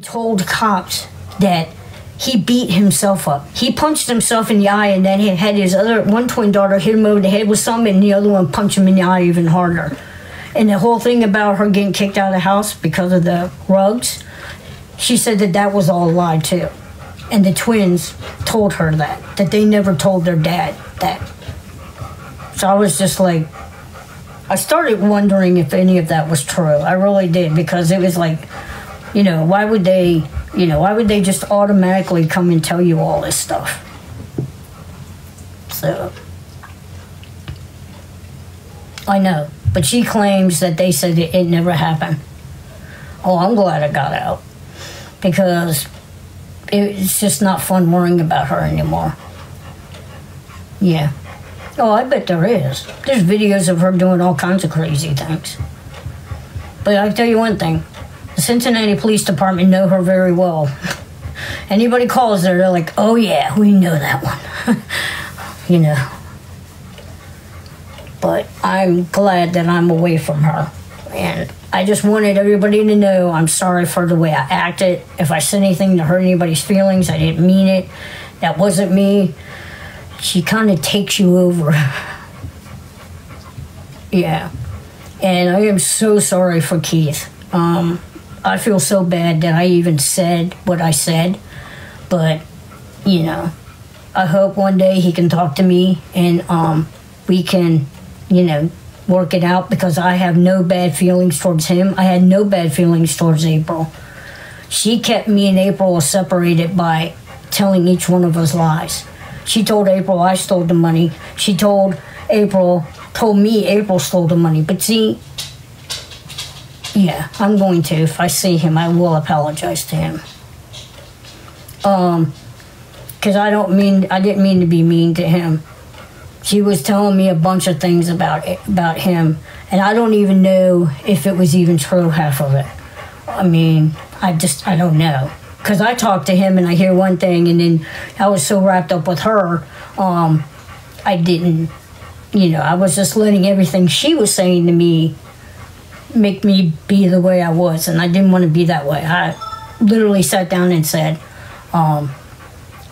told cops that he beat himself up. He punched himself in the eye and then he had his other one twin daughter hit him over the head with something and the other one punched him in the eye even harder. And the whole thing about her getting kicked out of the house because of the rugs, she said that that was all a lie too. And the twins told her that, that they never told their dad that. So I was just like, I started wondering if any of that was true. I really did because it was like, you know, why would they, you know, why would they just automatically come and tell you all this stuff? So, I know, but she claims that they said it, it never happened. Oh, I'm glad I got out because it's just not fun worrying about her anymore. Yeah. Oh, I bet there is. There's videos of her doing all kinds of crazy things. But I tell you one thing the Cincinnati Police Department know her very well. Anybody calls her, they're like, oh yeah, we know that one. you know. But I'm glad that I'm away from her. And I just wanted everybody to know I'm sorry for the way I acted. If I said anything to hurt anybody's feelings, I didn't mean it. That wasn't me. She kind of takes you over. yeah. And I am so sorry for Keith. Um, I feel so bad that I even said what I said. But, you know, I hope one day he can talk to me and um, we can, you know, work it out because I have no bad feelings towards him. I had no bad feelings towards April. She kept me and April separated by telling each one of us lies. She told April I stole the money. She told April, told me April stole the money. But see, yeah, I'm going to. If I see him, I will apologize to him. Um, because I don't mean, I didn't mean to be mean to him. She was telling me a bunch of things about it, about him, and I don't even know if it was even true half of it. I mean, I just I don't know because I talk to him and I hear one thing, and then I was so wrapped up with her, um, I didn't, you know, I was just letting everything she was saying to me make me be the way I was, and I didn't want to be that way. I literally sat down and said, um,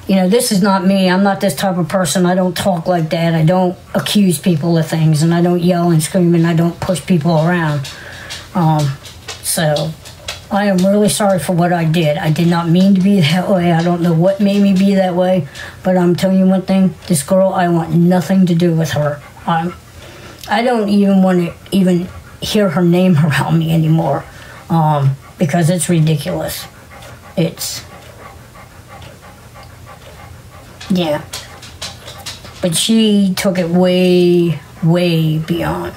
you know, this is not me. I'm not this type of person. I don't talk like that. I don't accuse people of things, and I don't yell and scream, and I don't push people around. Um, so I am really sorry for what I did. I did not mean to be that way. I don't know what made me be that way, but I'm telling you one thing: this girl, I want nothing to do with her. I'm, I don't even want to even hear her name around me anymore um, because it's ridiculous. It's yeah, but she took it way, way beyond.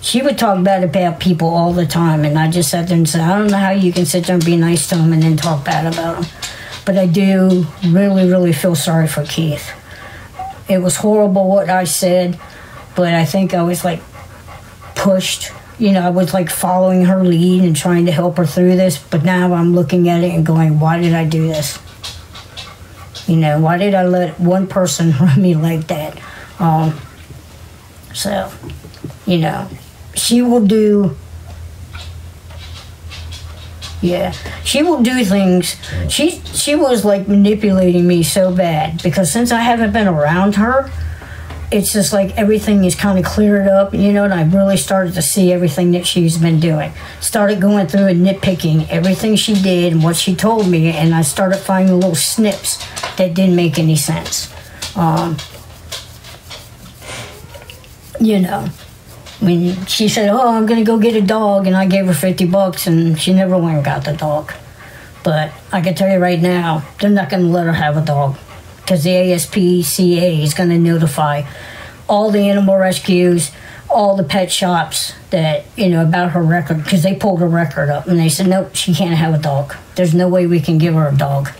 She would talk bad about people all the time, and I just sat there and said, I don't know how you can sit there and be nice to them and then talk bad about them. But I do really, really feel sorry for Keith. It was horrible what I said, but I think I was like pushed you know, I was like following her lead and trying to help her through this, but now I'm looking at it and going, why did I do this? You know, why did I let one person run me like that? Um, so, you know, she will do, yeah, she will do things. She she was like manipulating me so bad because since I haven't been around her, it's just like everything is kind of cleared up, you know, and I really started to see everything that she's been doing. Started going through and nitpicking everything she did and what she told me, and I started finding little snips that didn't make any sense. Um, you know, when she said, "Oh, I'm gonna go get a dog," and I gave her fifty bucks, and she never went and got the dog. But I can tell you right now, they're not gonna let her have a dog because the ASPCA is going to notify all the animal rescues, all the pet shops that you know about her record because they pulled her record up and they said nope, she can't have a dog. There's no way we can give her a dog.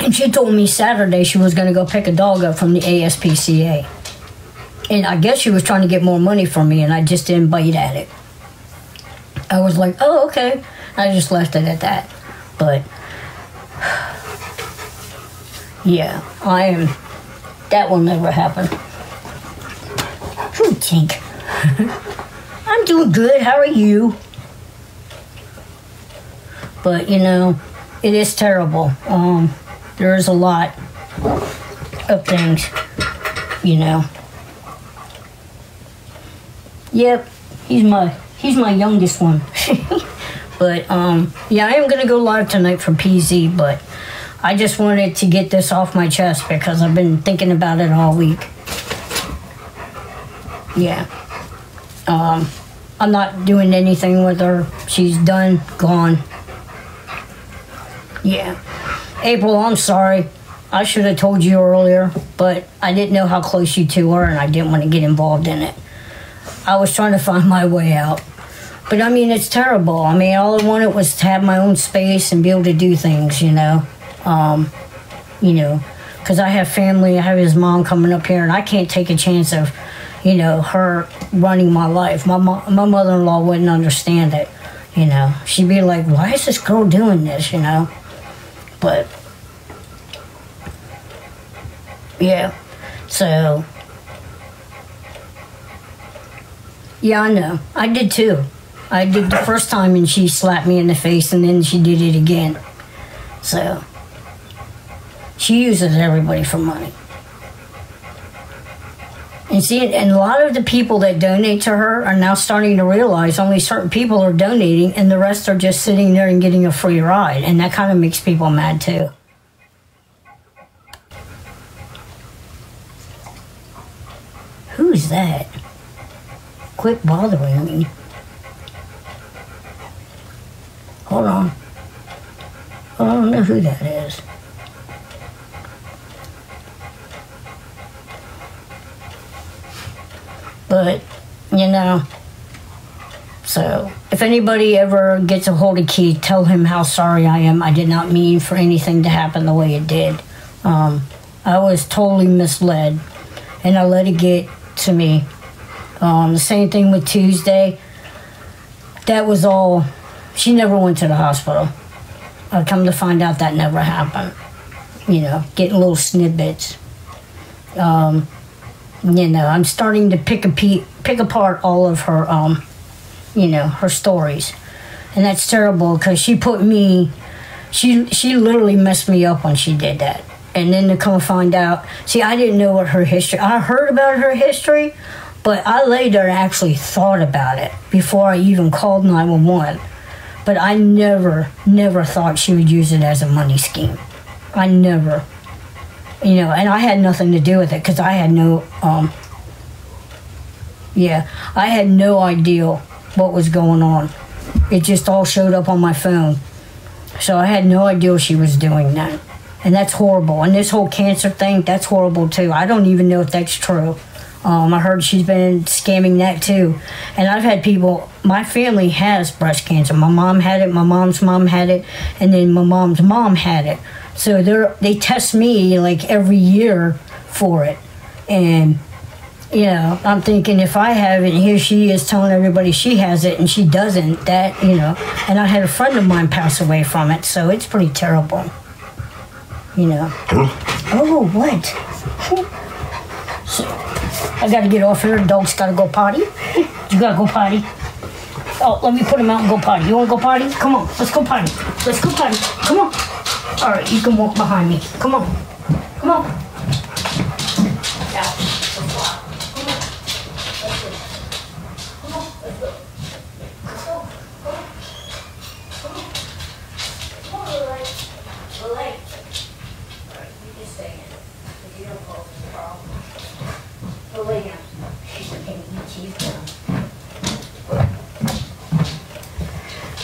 And she told me Saturday she was going to go pick a dog up from the ASPCA. And I guess she was trying to get more money from me, and I just didn't bite at it. I was like, oh, okay. I just left it at that. But yeah, I am. That will never happen. Who think? I'm doing good. How are you? But you know, it is terrible. Um, there is a lot of things, you know. Yep, he's my he's my youngest one. but um, yeah, I am gonna go live tonight from PZ, but I just wanted to get this off my chest because I've been thinking about it all week. Yeah. Um, I'm not doing anything with her. She's done, gone. Yeah. April, I'm sorry. I should have told you earlier, but I didn't know how close you two were and I didn't want to get involved in it. I was trying to find my way out. But I mean, it's terrible. I mean, all I wanted was to have my own space and be able to do things, you know. Um, you know, because I have family, I have his mom coming up here, and I can't take a chance of, you know, her running my life. My, mo- my mother in law wouldn't understand it, you know. She'd be like, why is this girl doing this, you know? But, yeah, so Yeah, I know. I did too. I did the first time and she slapped me in the face and then she did it again. So she uses everybody for money. And see, and a lot of the people that donate to her are now starting to realize only certain people are donating and the rest are just sitting there and getting a free ride. And that kind of makes people mad too. Who's that? Quit bothering me. Hold on. I don't know who that is. But, you know, so if anybody ever gets a hold of Keith, tell him how sorry I am. I did not mean for anything to happen the way it did. Um, I was totally misled, and I let it get to me. Um, the same thing with Tuesday. That was all. She never went to the hospital. I come to find out that never happened. You know, getting little snippets. Um, you know, I'm starting to pick a pe- pick apart all of her, um, you know, her stories, and that's terrible because she put me, she she literally messed me up when she did that. And then to come find out, see, I didn't know what her history. I heard about her history, but I later actually thought about it before I even called 911. But I never, never thought she would use it as a money scheme. I never you know, and I had nothing to do with it because I had no, um, yeah, I had no idea what was going on. It just all showed up on my phone. So I had no idea she was doing that. And that's horrible. And this whole cancer thing, that's horrible too. I don't even know if that's true. Um, I heard she's been scamming that too. And I've had people, my family has breast cancer. My mom had it, my mom's mom had it, and then my mom's mom had it. So they they test me like every year for it. And, you know, I'm thinking if I have it, here she is telling everybody she has it and she doesn't, that, you know. And I had a friend of mine pass away from it, so it's pretty terrible. You know. Oh, what? So, I gotta get off here. The dog's gotta go potty. You gotta go potty. Oh, let me put him out and go potty. You wanna go potty? Come on, let's go potty. Let's go potty. Come on. All right, you can walk behind me. Come on. Come on.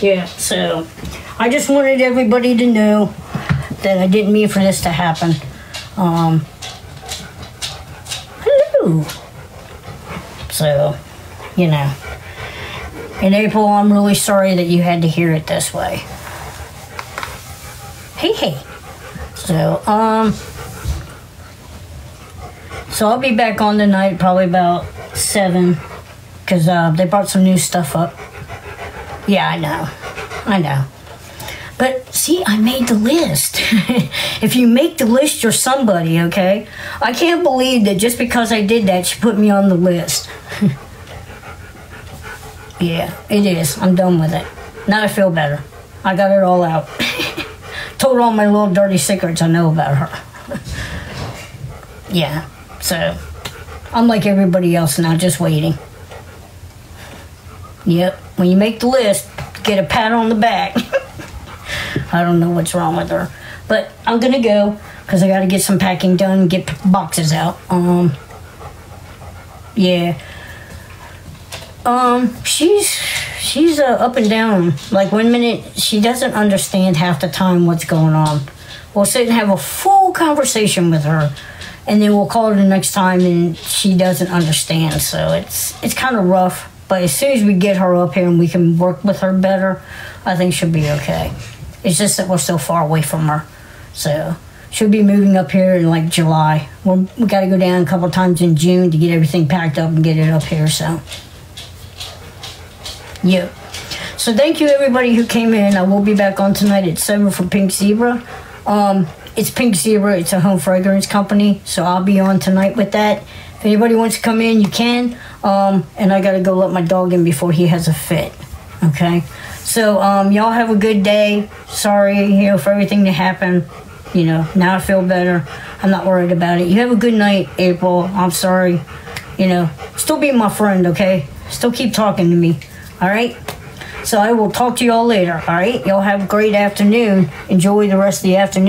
Yeah, so I just wanted everybody to know that I didn't mean for this to happen. Um, hello. So, you know. In April, I'm really sorry that you had to hear it this way. Hey, hey. So, um, so I'll be back on tonight, probably about seven, because uh, they brought some new stuff up. Yeah, I know. I know. But see, I made the list. if you make the list, you're somebody, okay? I can't believe that just because I did that, she put me on the list. yeah, it is. I'm done with it. Now I feel better. I got it all out. Told all my little dirty secrets I know about her. yeah, so I'm like everybody else now, just waiting. Yep, when you make the list, get a pat on the back. I don't know what's wrong with her, but I'm gonna go because I gotta get some packing done, get boxes out. Um, yeah. Um, she's she's uh, up and down. Like one minute she doesn't understand half the time what's going on. We'll sit and have a full conversation with her, and then we'll call her the next time, and she doesn't understand. So it's it's kind of rough. But as soon as we get her up here and we can work with her better, I think she'll be okay. It's just that we're so far away from her. So she'll be moving up here in like July. We're, we got to go down a couple times in June to get everything packed up and get it up here. So, yeah. So thank you everybody who came in. I will be back on tonight at seven for Pink Zebra. Um, it's Pink Zebra. It's a home fragrance company. So I'll be on tonight with that. If anybody wants to come in, you can. Um, and I gotta go let my dog in before he has a fit. Okay. So um, y'all have a good day. Sorry, you know, for everything that happened. You know, now I feel better. I'm not worried about it. You have a good night, April. I'm sorry. You know, still be my friend, okay? Still keep talking to me. All right. So I will talk to y'all later. All right. Y'all have a great afternoon. Enjoy the rest of the afternoon.